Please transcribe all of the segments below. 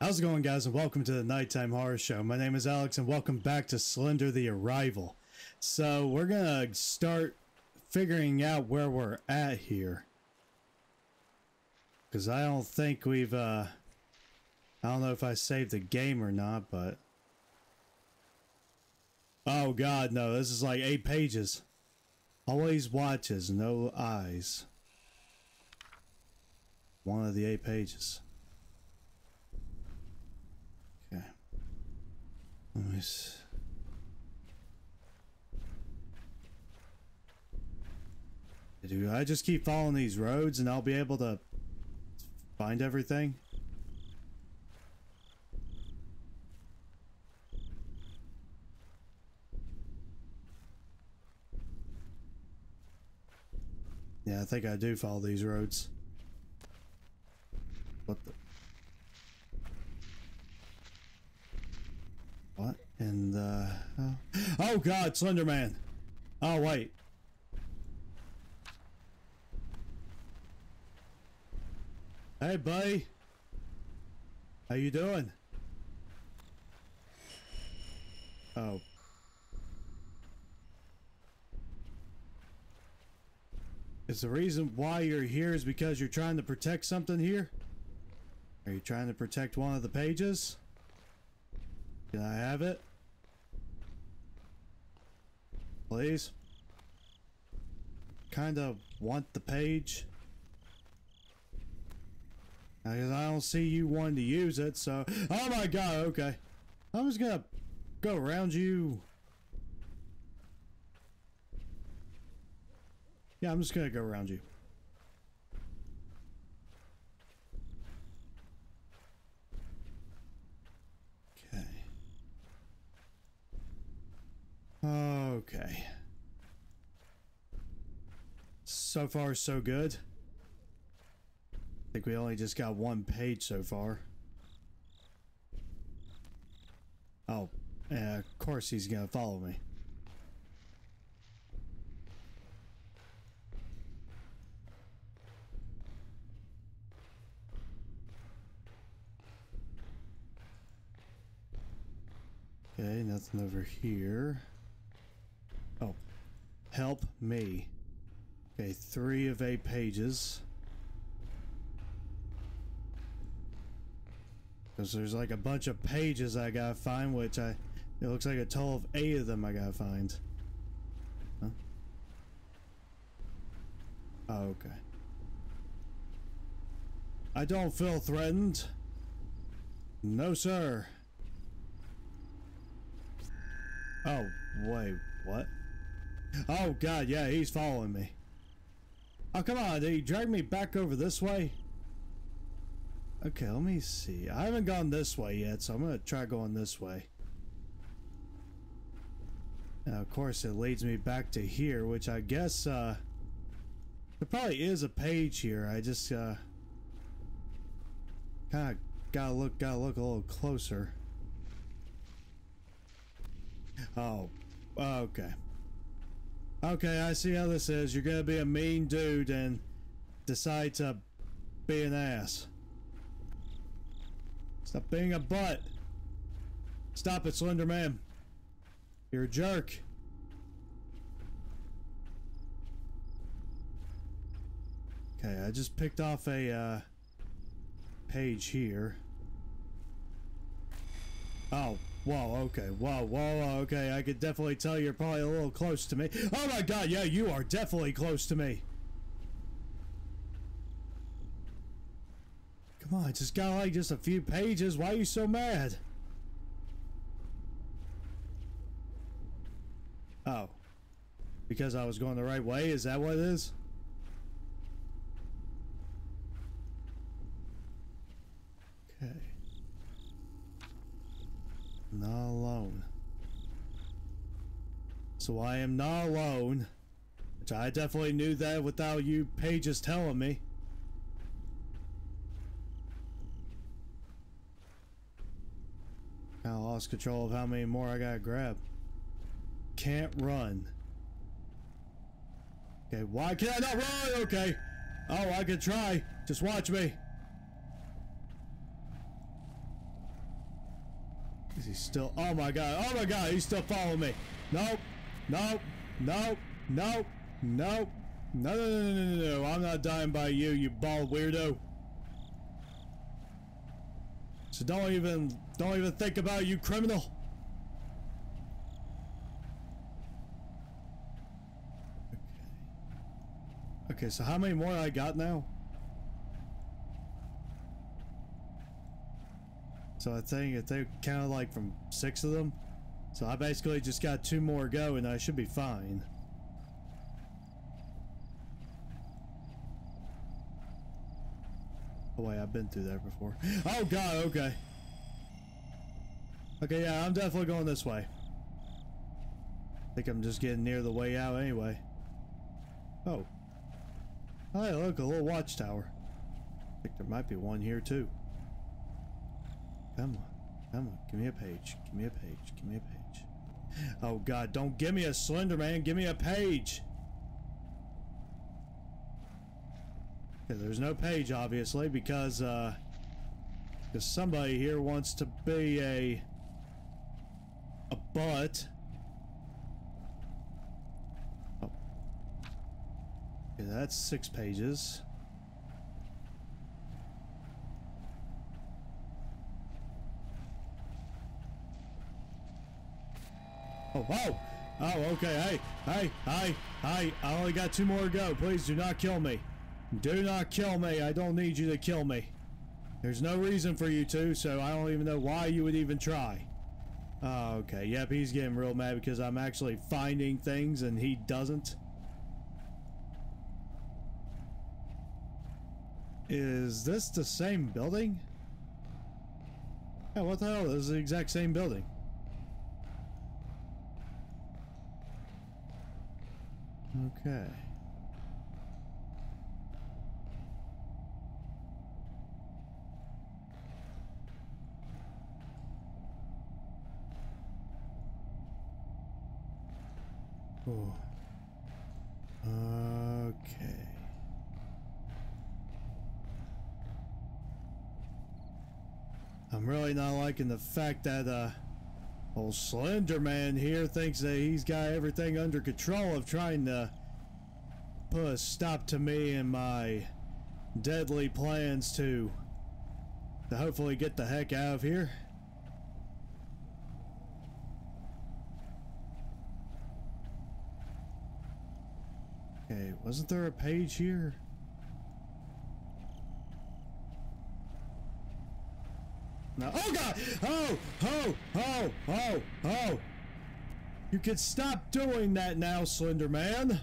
How's it going, guys, and welcome to the Nighttime Horror Show. My name is Alex, and welcome back to Slender the Arrival. So, we're gonna start figuring out where we're at here. Because I don't think we've, uh... I don't know if I saved the game or not, but... Oh god, no, this is like eight pages. Always watches, no eyes. One of the eight pages. See. Do I just keep following these roads and I'll be able to find everything? Yeah, I think I do follow these roads. What the? What? And, uh... Oh, oh God, Slender Man! Oh, wait. Hey, buddy. How you doing? Oh. Is the reason why you're here is because you're trying to protect something here? Are you trying to protect one of the pages? Can I have it? Please? Kinda want the page. Because I don't see you wanting to use it, so... Oh my god, okay. I'm just gonna go around you. Yeah, I'm just gonna go around you. Okay. Okay. So far, so good. I think we only just got one page so far. Oh, of course he's gonna follow me. Okay, nothing over here. Oh, help me. Okay, three of eight pages. Because there's like a bunch of pages I gotta find, which I... It looks like a total of eight of them I gotta find. Huh? Oh, okay. I don't feel threatened. No, sir. Oh, wait, what? Oh, God, yeah, he's following me. Oh, come on, did he drag me back over this way? Okay, let me see. I haven't gone this way yet, so I'm going to try going this way. Now, of course, it leads me back to here, which I guess, uh... There probably is a page here. I just, uh... Kinda gotta look, gotta look a little closer. Oh, okay. Okay, I see how this is. You're gonna be a mean dude and decide to be an ass. Stop being a butt. Stop it, Slender Man. You're a jerk. Okay, I just picked off a uh, page here. Oh, whoa, okay, whoa, whoa, whoa, okay, I could definitely tell you're probably a little close to me. Oh my god, yeah, you are definitely close to me. Come on, just got like just a few pages. Why are you so mad? Oh. Because I was going the right way? Is that what it is? Okay. Not alone. So I am not alone. Which I definitely knew that without you pages telling me. Of lost control of how many more I gotta grab. Can't run. Okay, why can I not run? Okay. Oh, I can try. Just watch me. Is he still? Oh my god! Oh my god! He's still following me. Nope. Nope. no, no, Nope. No, no, no, no, no, no. I'm not dying by you, you bald weirdo. So don't even, don't even think about you, criminal. Okay. Okay, so how many more I got now? So I think if they of like from six of them. So I basically just got two more go and I should be fine. Oh wait, I've been through there before. Oh god, okay. Okay, yeah, I'm definitely going this way. I think I'm just getting near the way out anyway. Oh. Oh, hey, look, a little watchtower. I think there might be one here too. Come on. Come on. Give me a page. Give me a page. Give me a page. Oh god, don't give me a Slender Man. Give me a page. There's no page, obviously, because, uh... Because somebody here wants to be a... A butt. Oh. That's six pages. Oh, oh! Oh, okay, hey, hey, hey, hey, I only got two more to go. Please do not kill me. Do not kill me. I don't need you to kill me. There's no reason for you to, so I don't even know why you would even try. Oh, okay. Yep, he's getting real mad because I'm actually finding things and he doesn't. Is this the same building? Yeah, what the hell? This is the exact same building. Okay. Oh. Okay. I'm really not liking the fact that, uh, old Slender Man here thinks that he's got everything under control of trying to put a stop to me and my deadly plans to, to hopefully get the heck out of here. Okay, wasn't there a page here? No. Oh god! Oh! Oh! Oh! Oh! Oh! You can stop doing that now, Slender Man!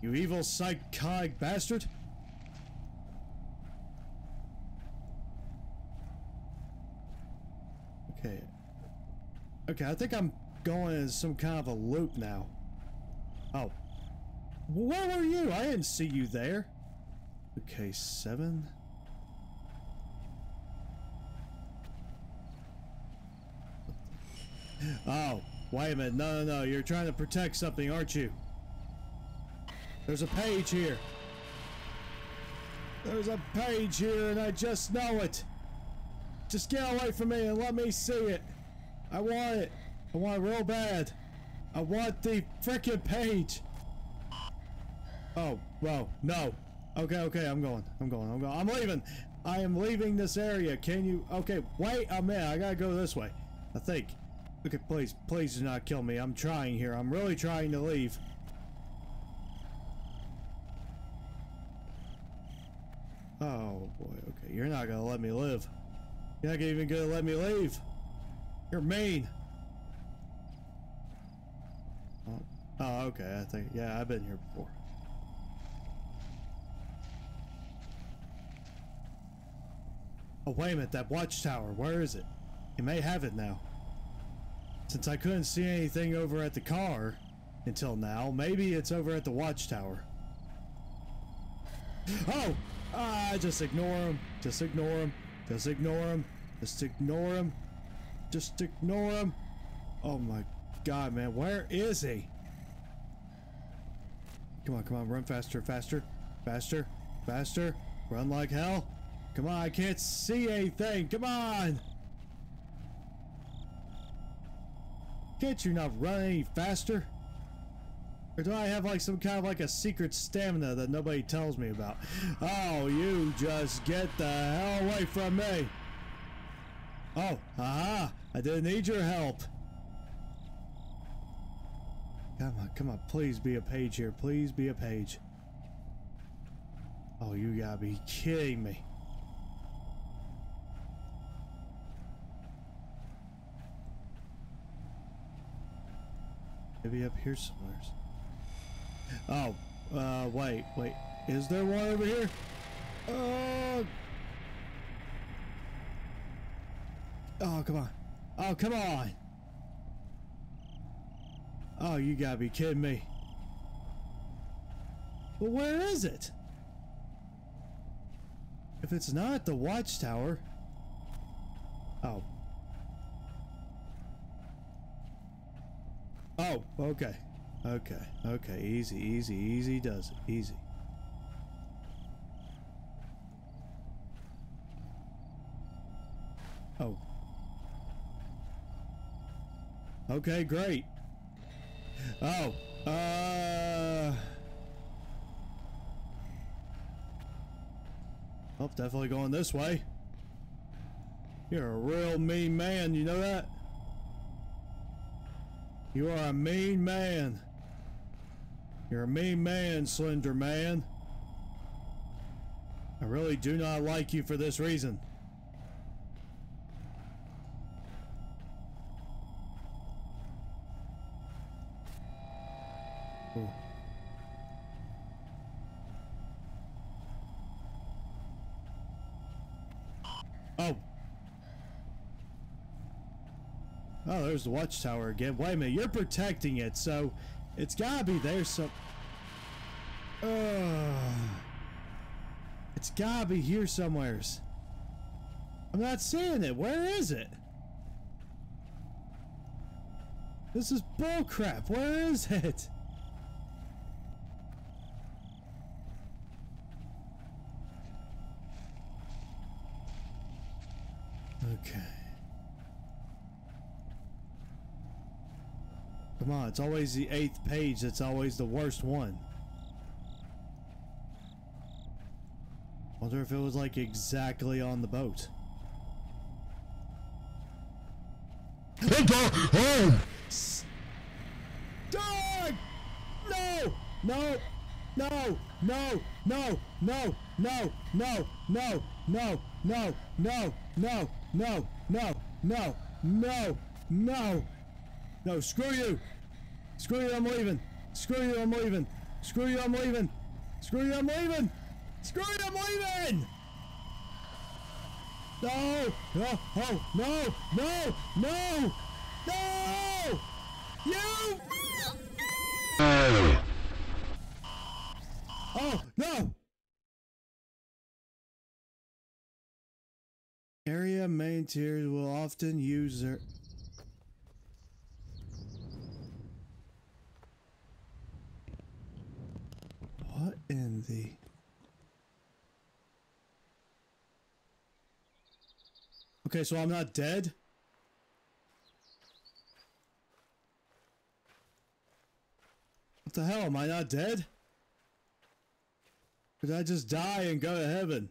You evil psychotic bastard! Okay. Okay, I think I'm going in some kind of a loop now. Oh. Where were you? I didn't see you there. Okay, seven. Oh, wait a minute. No, no, no. You're trying to protect something, aren't you? There's a page here. There's a page here, and I just know it. Just get away from me and let me see it. I want it. I want it real bad. I want the freaking page. Oh, whoa, no. Okay, okay, I'm going. I'm going. I'm going. I'm leaving. I am leaving this area. Can you? Okay, wait a minute. I gotta go this way. I think. Okay, please, please do not kill me. I'm trying here. I'm really trying to leave. Oh boy. Okay, you're not gonna let me live. You're not even gonna let me leave. You're mean. Oh, oh, okay. I think, yeah, I've been here before. Oh, wait a minute. That watchtower. Where is it? You may have it now. Since I couldn't see anything over at the car until now, maybe it's over at the watchtower. Oh! Ah, just ignore him. Just ignore him. Just ignore him. Just ignore him. Just ignore him. Oh my god, man. Where is he? Come on, come on, run faster, faster, faster, faster. Run like hell. Come on, I can't see anything. Come on. Can't you not run any faster? Or do I have like some kind of like a secret stamina that nobody tells me about? Oh, you just get the hell away from me! Oh, aha! I didn't need your help. Come on, come on, please be a page here. Please be a page. Oh, you gotta be kidding me. Maybe up here somewhere. Oh, uh, wait, wait. Is there one over here? Oh! Oh, come on. Oh, come on! Oh, you gotta be kidding me. Well, where is it? If it's not the watchtower... Oh. Oh, okay. Okay, okay, easy, easy, easy does it, easy. Oh. Okay, great. Oh, uh... Oh, definitely going this way. You're a real mean man, you know that? You are a mean man. You're a mean man, Slender Man. I really do not like you for this reason. Oh. Oh, there's the watchtower again. Wait a minute, you're protecting it, so it's gotta be there some... Uh, it's gotta be here somewheres. I'm not seeing it. Where is it? This is bullcrap. Where is it? Okay. Come on, it's always the eighth page that's always the worst one. Wonder if it was like exactly on the boat. Dog! No! No! No! No! No! No! No! No! No! No! No! No! No! No! No! No! No! No! No, screw you! Screw you, I'm leaving! Screw you, I'm leaving! Screw you, I'm leaving! Screw you, I'm leaving! Screw you, I'm leaving! No! No! Oh! No! No! No! No! You! Oh! No! Area main tiers will often use their What in the... Okay, so I'm not dead? What the hell, am I not dead? Did I just die and go to heaven?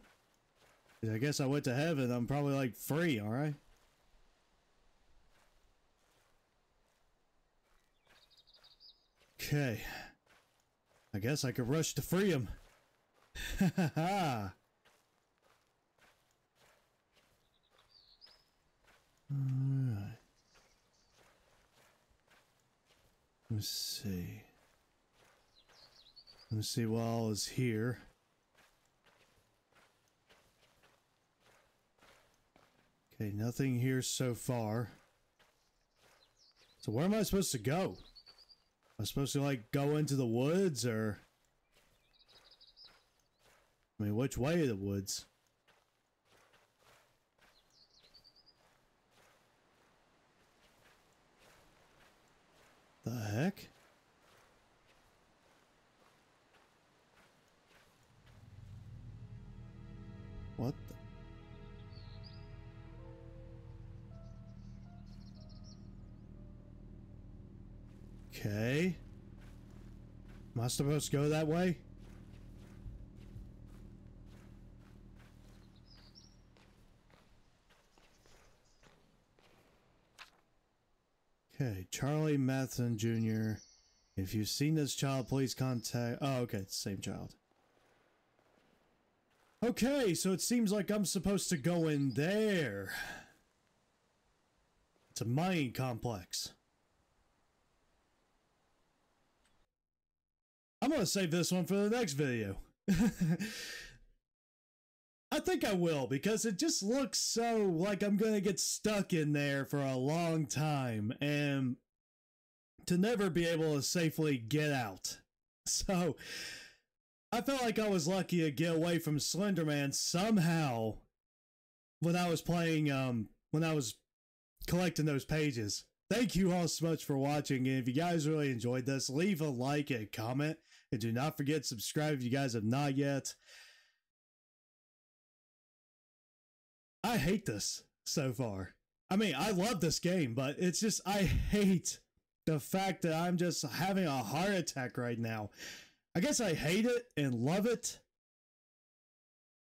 I guess I went to heaven, I'm probably like free, alright? Okay. I guess I could rush to free him. Ha ha ha. Alright. Let's see. Let's see what all is here. Okay, nothing here so far. So where am I supposed to go? I supposed to like go into the woods or? I mean, which way are the woods? The heck? What the? Okay. Am I supposed to go that way? Okay, Charlie Matheson Jr. If you've seen this child, please contact. Oh, okay, same child. Okay, so it seems like I'm supposed to go in there. It's a mining complex. I'm gonna save this one for the next video. I think I will because it just looks so like I'm gonna get stuck in there for a long time and to never be able to safely get out. So I felt like I was lucky to get away from Slenderman somehow when I was playing um when I was collecting those pages. Thank you all so much for watching and if you guys really enjoyed this, leave a like and comment and do not forget subscribe if you guys have not yet. I hate this so far. I mean, I love this game, but it's just I hate the fact that I'm just having a heart attack right now. I guess I hate it and love it.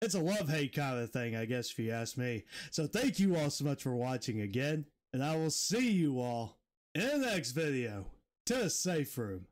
It's a love hate kind of thing, I guess, if you ask me. So thank you all so much for watching again, and I will see you all in the next video to the safe room.